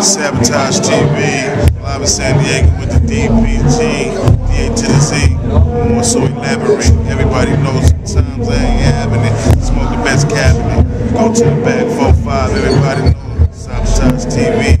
Sabotawj TV, live in San Diego with the DPG, DA Tennessee. More so elaborate. Everybody knows sometimes I ain't having it. Smoke the best cabinet. Go to the back, 4-5, everybody knows. Sabotawj TV.